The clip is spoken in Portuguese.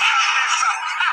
Nessa.